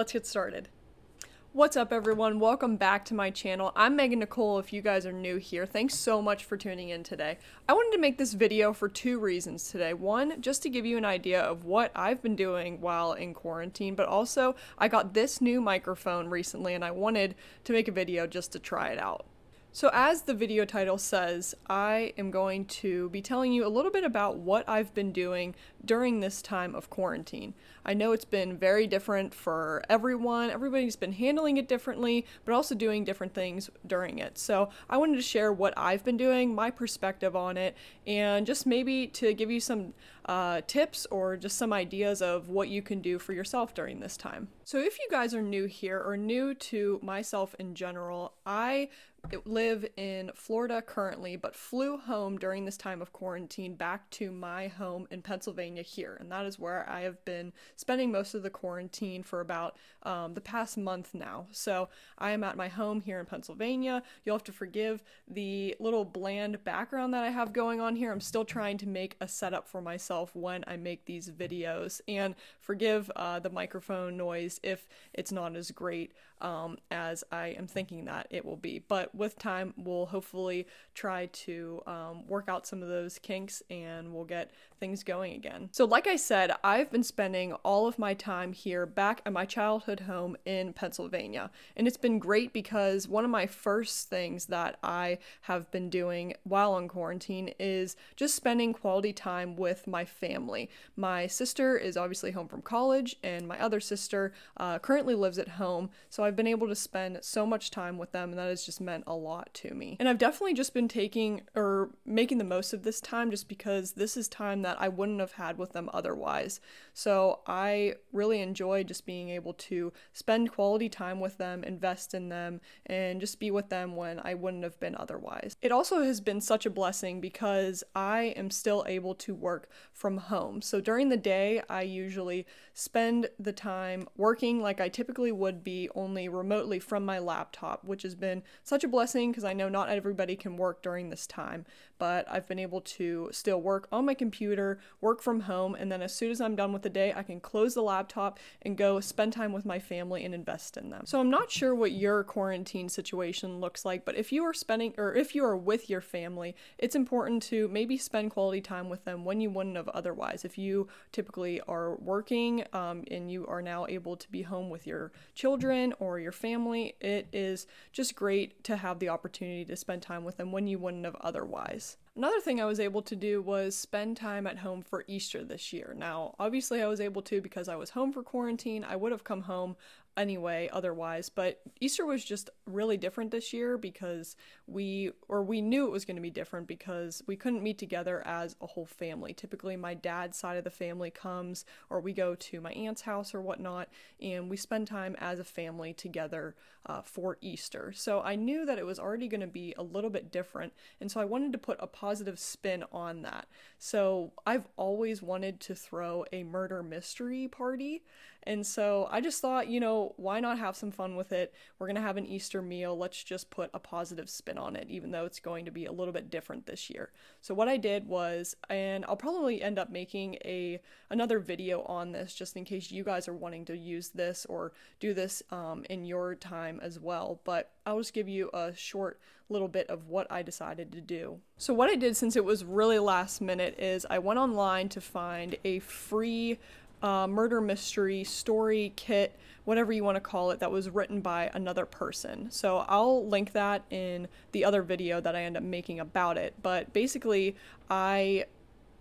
let's get started. What's up, everyone? Welcome back to my channel. I'm Megan Nicole if you guys are new here. Thanks so much for tuning in today. I wanted to make this video for two reasons today. One, just to give you an idea of what I've been doing while in quarantine, but also I got this new microphone recently and I wanted to make a video just to try it out. So, as the video title says, I am going to be telling you a little bit about what I've been doing during this time of quarantine. I know it's been very different for everyone, everybody's been handling it differently, but also doing different things during it. So, I wanted to share what I've been doing, my perspective on it, and just maybe to give you some uh, tips or just some ideas of what you can do for yourself during this time. So, if you guys are new here or new to myself in general, I live in Florida currently, but flew home during this time of quarantine back to my home in Pennsylvania here. And that is where I have been spending most of the quarantine for about um, the past month now. So I am at my home here in Pennsylvania. You'll have to forgive the little bland background that I have going on here. I'm still trying to make a setup for myself when I make these videos. And forgive uh, the microphone noise if it's not as great um, as I am thinking that it will be. But with time, we'll hopefully try to um, work out some of those kinks and we'll get things going again. So, like I said, I've been spending all of my time here back at my childhood home in Pennsylvania. And it's been great because one of my first things that I have been doing while on quarantine is just spending quality time with my family. My sister is obviously home from college, and my other sister uh, currently lives at home. So, I've been able to spend so much time with them, and that has just meant a lot to me. And I've definitely just been taking or making the most of this time just because this is time that I wouldn't have had with them otherwise. So I really enjoy just being able to spend quality time with them, invest in them, and just be with them when I wouldn't have been otherwise. It also has been such a blessing because I am still able to work from home. So during the day, I usually spend the time working like I typically would be only remotely from my laptop, which has been such a blessing because I know not everybody can work during this time, but I've been able to still work on my computer, work from home, and then as soon as I'm done with the day, I can close the laptop and go spend time with my family and invest in them. So I'm not sure what your quarantine situation looks like, but if you are spending or if you are with your family, it's important to maybe spend quality time with them when you wouldn't have otherwise. If you typically are working um, and you are now able to be home with your children or your family, it is just great to have the opportunity to spend time with them when you wouldn't have otherwise. Another thing I was able to do was spend time at home for Easter this year. Now, obviously, I was able to because I was home for quarantine. I would have come home anyway otherwise but easter was just really different this year because we or we knew it was going to be different because we couldn't meet together as a whole family. Typically my dad's side of the family comes or we go to my aunt's house or whatnot and we spend time as a family together uh, for easter. So i knew that it was already going to be a little bit different and so i wanted to put a positive spin on that. So i've always wanted to throw a murder mystery party and so I just thought, you know, why not have some fun with it? We're going to have an Easter meal. Let's just put a positive spin on it, even though it's going to be a little bit different this year. So what I did was, and I'll probably end up making a another video on this just in case you guys are wanting to use this or do this um, in your time as well. But I'll just give you a short little bit of what I decided to do. So what I did since it was really last minute is I went online to find a free uh, murder mystery story kit, whatever you want to call it, that was written by another person. So I'll link that in the other video that I end up making about it. But basically, I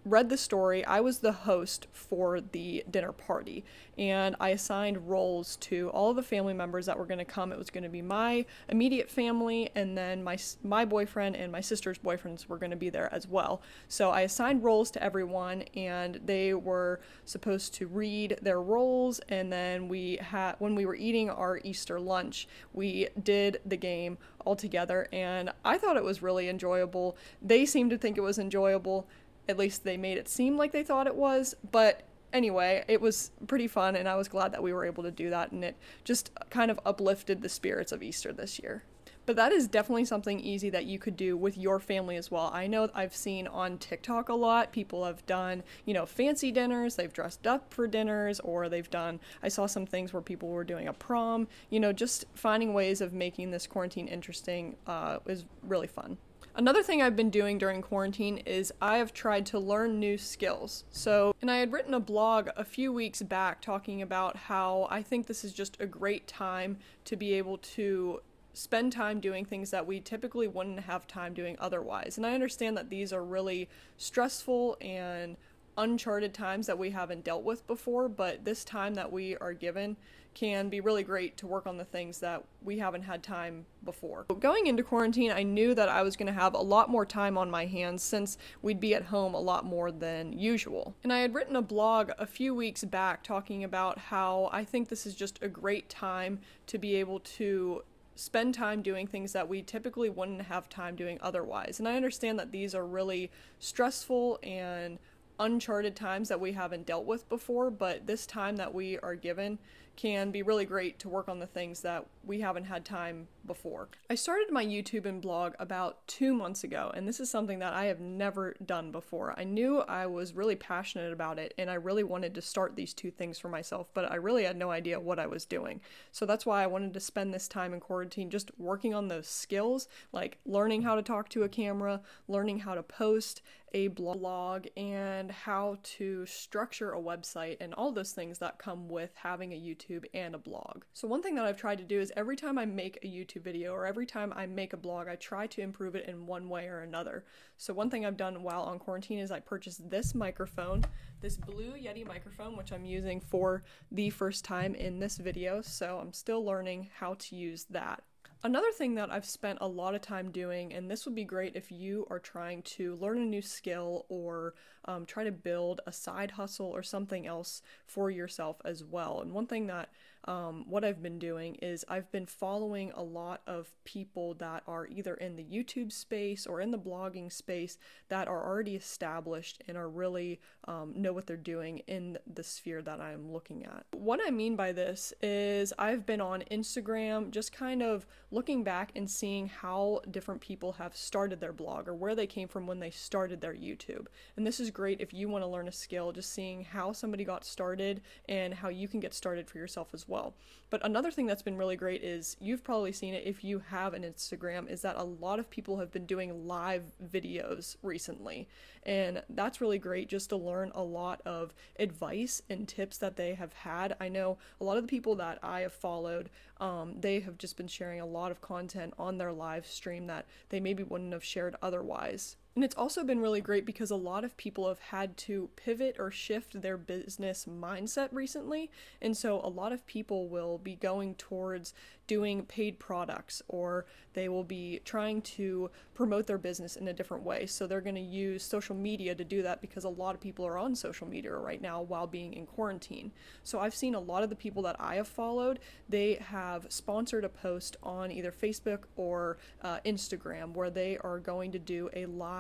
read the story. I was the host for the dinner party, and I assigned roles to all the family members that were going to come. It was going to be my immediate family, and then my my boyfriend and my sister's boyfriends were going to be there as well. So I assigned roles to everyone, and they were supposed to read their roles. And then we had when we were eating our Easter lunch, we did the game all together, and I thought it was really enjoyable. They seemed to think it was enjoyable at least they made it seem like they thought it was. But anyway, it was pretty fun, and I was glad that we were able to do that, and it just kind of uplifted the spirits of Easter this year. But that is definitely something easy that you could do with your family as well. I know I've seen on TikTok a lot, people have done, you know, fancy dinners, they've dressed up for dinners, or they've done, I saw some things where people were doing a prom, you know, just finding ways of making this quarantine interesting uh, is really fun. Another thing I've been doing during quarantine is I have tried to learn new skills. So, and I had written a blog a few weeks back talking about how I think this is just a great time to be able to spend time doing things that we typically wouldn't have time doing otherwise. And I understand that these are really stressful and uncharted times that we haven't dealt with before, but this time that we are given can be really great to work on the things that we haven't had time before. Going into quarantine, I knew that I was going to have a lot more time on my hands since we'd be at home a lot more than usual. And I had written a blog a few weeks back talking about how I think this is just a great time to be able to spend time doing things that we typically wouldn't have time doing otherwise. And I understand that these are really stressful and uncharted times that we haven't dealt with before, but this time that we are given can be really great to work on the things that we haven't had time before. I started my YouTube and blog about two months ago, and this is something that I have never done before. I knew I was really passionate about it, and I really wanted to start these two things for myself, but I really had no idea what I was doing. So that's why I wanted to spend this time in quarantine just working on those skills, like learning how to talk to a camera, learning how to post a blog, and how to structure a website, and all those things that come with having a YouTube and a blog. So one thing that I've tried to do is every time I make a YouTube video or every time I make a blog, I try to improve it in one way or another. So one thing I've done while on quarantine is I purchased this microphone, this Blue Yeti microphone, which I'm using for the first time in this video. So I'm still learning how to use that. Another thing that I've spent a lot of time doing, and this would be great if you are trying to learn a new skill or um, try to build a side hustle or something else for yourself as well. And one thing that um, what I've been doing is I've been following a lot of people that are either in the YouTube space or in the blogging space that are already established and are really um, know what they're doing in the sphere that I'm looking at. What I mean by this is I've been on Instagram just kind of looking back and seeing how different people have started their blog or where they came from when they started their YouTube. And this is great if you want to learn a skill, just seeing how somebody got started and how you can get started for yourself as well. But another thing that's been really great is you've probably seen it if you have an Instagram, is that a lot of people have been doing live videos recently. And that's really great just to learn a lot of advice and tips that they have had. I know a lot of the people that I have followed, um, they have just been sharing a lot of content on their live stream that they maybe wouldn't have shared otherwise. And it's also been really great because a lot of people have had to pivot or shift their business mindset recently. And so a lot of people will be going towards doing paid products or they will be trying to promote their business in a different way. So they're going to use social media to do that because a lot of people are on social media right now while being in quarantine. So I've seen a lot of the people that I have followed, they have sponsored a post on either Facebook or uh, Instagram where they are going to do a live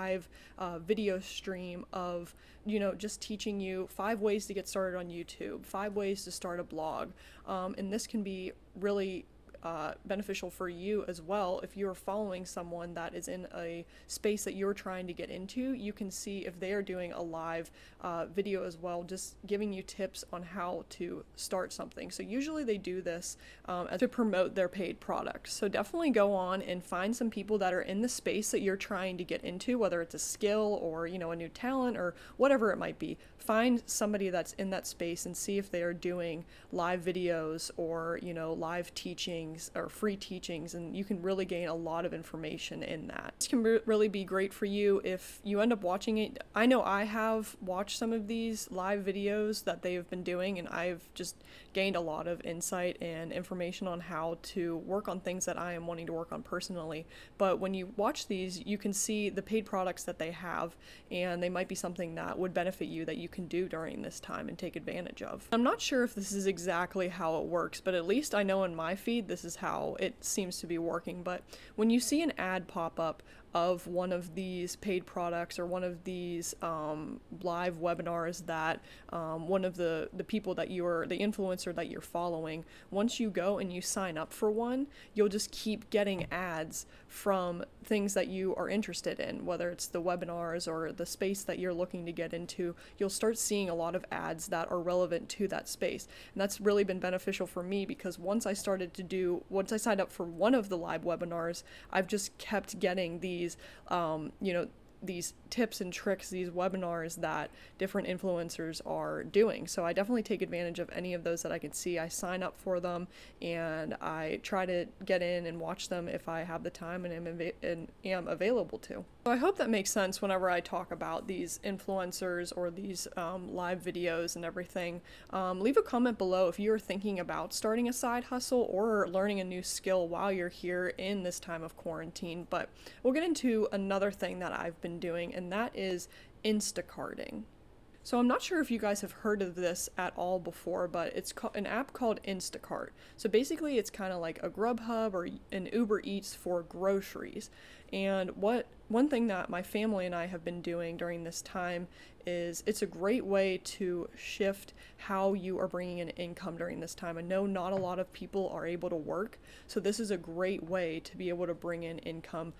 uh, video stream of, you know, just teaching you five ways to get started on YouTube, five ways to start a blog. Um, and this can be really uh, beneficial for you as well. If you're following someone that is in a space that you're trying to get into, you can see if they are doing a live uh, video as well, just giving you tips on how to start something. So usually they do this um, to promote their paid products. So definitely go on and find some people that are in the space that you're trying to get into, whether it's a skill or you know a new talent or whatever it might be. Find somebody that's in that space and see if they are doing live videos or you know live teaching teachings or free teachings, and you can really gain a lot of information in that. This can re- really be great for you if you end up watching it. I know I have watched some of these live videos that they have been doing, and I've just gained a lot of insight and information on how to work on things that I am wanting to work on personally. But when you watch these, you can see the paid products that they have, and they might be something that would benefit you that you can do during this time and take advantage of. I'm not sure if this is exactly how it works, but at least I know in my feed this is how it seems to be working. But when you see an ad pop up of one of these paid products or one of these um, live webinars that um, one of the, the people that you're, the influencer that you're following, once you go and you sign up for one, you'll just keep getting ads from things that you are interested in, whether it's the webinars or the space that you're looking to get into. You'll start seeing a lot of ads that are relevant to that space. And that's really been beneficial for me because once I started to do, once I signed up for one of the live webinars, I've just kept getting these, um, you know, these tips and tricks, these webinars that different influencers are doing. So I definitely take advantage of any of those that I can see. I sign up for them and I try to get in and watch them if I have the time and am, and am available to. So I hope that makes sense whenever I talk about these influencers or these um, live videos and everything. Um, leave a comment below if you're thinking about starting a side hustle or learning a new skill while you're here in this time of quarantine. But we'll get into another thing that I've been doing and that is Instacarting. So I'm not sure if you guys have heard of this at all before, but it's an app called Instacart. So basically it's kind of like a Grubhub or an Uber Eats for groceries. And what one thing that my family and I have been doing during this time is it's a great way to shift how you are bringing in income during this time. I know not a lot of people are able to work, so this is a great way to be able to bring in income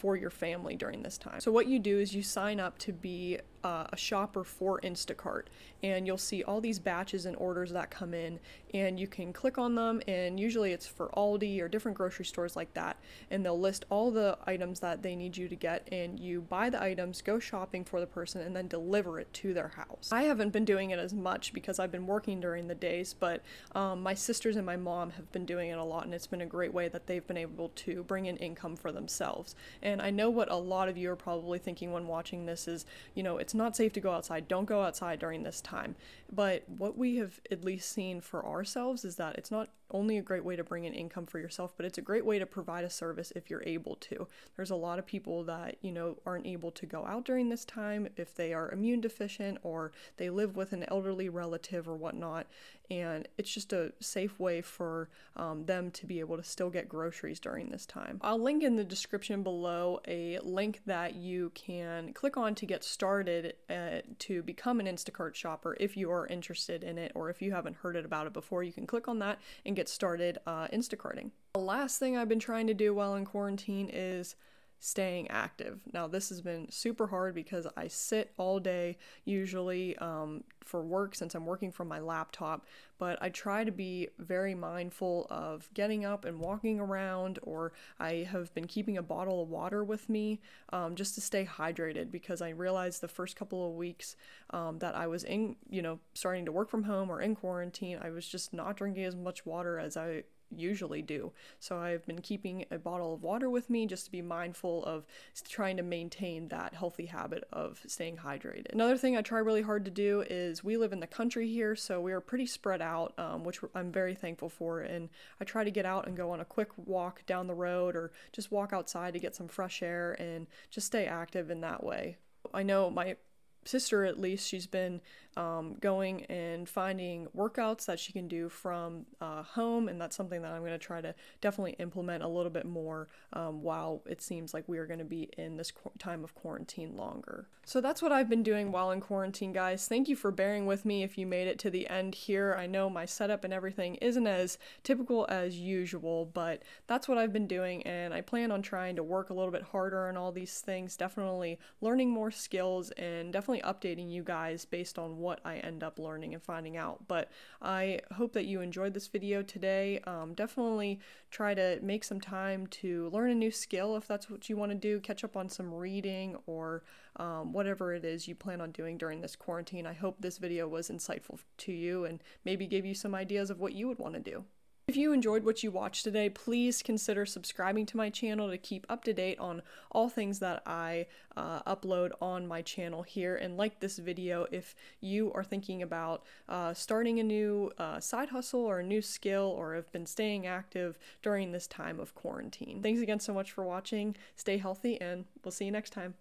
for your family during this time. So what you do is you sign up to be uh, a shopper for Instacart and you'll see all these batches and orders that come in and you can click on them and usually it's for Aldi or different grocery stores like that and they'll list all the items that they need you to get and you buy the items go shopping for the person and then deliver it to their house I haven't been doing it as much because I've been working during the days but um, my sisters and my mom have been doing it a lot and it's been a great way that they've been able to bring in income for themselves and I know what a lot of you are probably thinking when watching this is you know it's not safe to go outside. Don't go outside during this time. But what we have at least seen for ourselves is that it's not only a great way to bring in income for yourself, but it's a great way to provide a service if you're able to. There's a lot of people that, you know, aren't able to go out during this time if they are immune deficient or they live with an elderly relative or whatnot. And it's just a safe way for um, them to be able to still get groceries during this time. I'll link in the description below a link that you can click on to get started uh, to become an Instacart shopper if you are interested in it or if you haven't heard it about it before. You can click on that and get started uh, Instacarting. The last thing I've been trying to do while in quarantine is staying active. Now, this has been super hard because I sit all day usually um, for work since I'm working from my laptop, but I try to be very mindful of getting up and walking around, or I have been keeping a bottle of water with me um, just to stay hydrated because I realized the first couple of weeks um, that I was in, you know, starting to work from home or in quarantine, I was just not drinking as much water as I usually do. So I've been keeping a bottle of water with me just to be mindful of trying to maintain that healthy habit of staying hydrated. Another thing I try really hard to do is we live in the country here, so we are pretty spread out, um, which I'm very thankful for. And I try to get out and go on a quick walk down the road or just walk outside to get some fresh air and just stay active in that way. I know my sister at least she's been um, going and finding workouts that she can do from uh, home and that's something that i'm going to try to definitely implement a little bit more um, while it seems like we are going to be in this time of quarantine longer. So that's what i've been doing while in quarantine guys. Thank you for bearing with me if you made it to the end here. I know my setup and everything isn't as typical as usual but that's what i've been doing and i plan on trying to work a little bit harder on all these things. Definitely learning more skills and definitely updating you guys based on what I end up learning and finding out. But I hope that you enjoyed this video today. Um, definitely try to make some time to learn a new skill if that's what you want to do, catch up on some reading or um, whatever it is you plan on doing during this quarantine. I hope this video was insightful to you and maybe gave you some ideas of what you would want to do. If you enjoyed what you watched today, please consider subscribing to my channel to keep up to date on all things that I uh, upload on my channel here. And like this video if you are thinking about uh, starting a new uh, side hustle or a new skill or have been staying active during this time of quarantine. Thanks again so much for watching. Stay healthy and we'll see you next time.